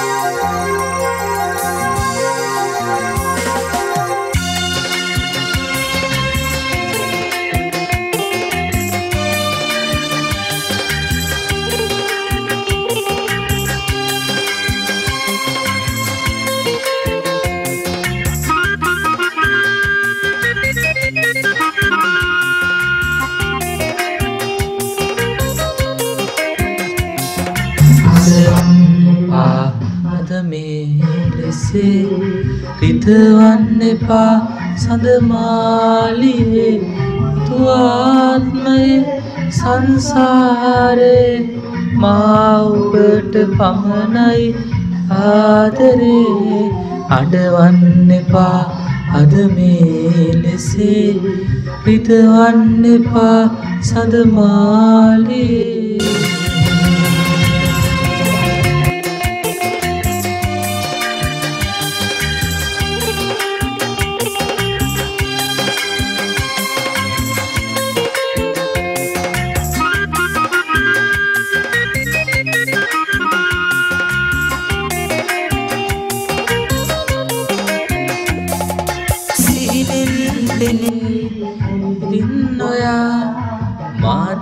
අද මේ ලෙසේ රිතවන්න එපා. සඳමාලියේ තුආත්මය සංසාරේ මාඔබට පමණයි ආදරේ. අඩවන්න එපා. අද මේ ලෙසේ රිතවන්න එපා. සඳමාලියේ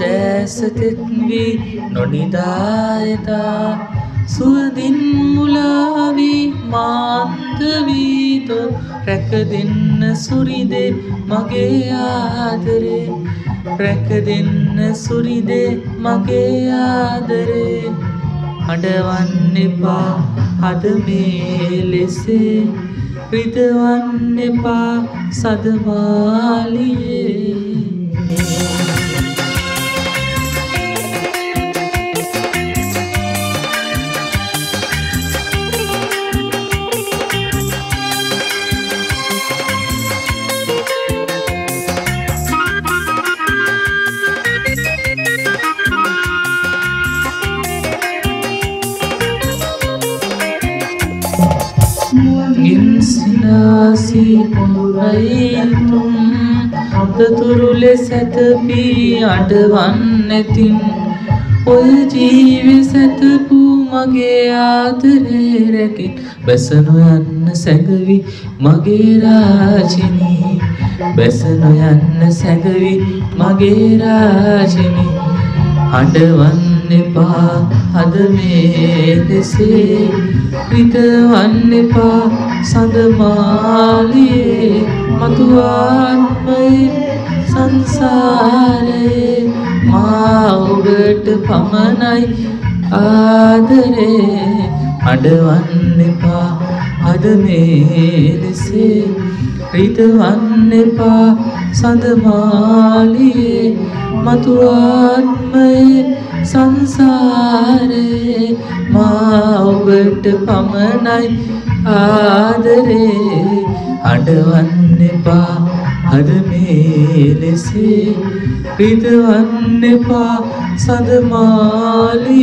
මාදෑසතෙත්වී නොනිදායතා සුවදින් මුලාවී මාන්තවීතෝ. රැකදෙන්න සුරිදේ මගේ ආදරේ රැකදෙන්න සුරිදේ මගේ ආදරේ අඩවන්න එපා අද මේ ලෙසේ. රිදවන්න එපා සදමාලියේ ගින්සිනාසී අයිතුම් අදතුරු ලෙස ඇතපී අඩවන්නැතින් ඔය ජීවි සැතපූ මගේ ආදරේ රැකින් බැසනො යන්න සැඟවි මගේ රාජිනී. බැසනො යන්න සැඟවි මගේ රාජිනී. අඩවන්න එපා අද මේ ලෙසේ රිදවන්න එපා සඳමාලියේ මතුආත්මයේ සංසාරයේ. මා ඔබට පමණයි ආදරේ. අඩවන්න එපා අද මේ ලෙසේ රිදවන්න එපා සඳමාලියේ මතුආත්මයේ සංසාරේ මා ඔබට පමණයි ආදරේ. අඩවන්න එපා අද මේ ලෙසේ. රිදවන්න එපා සඳමාලියේ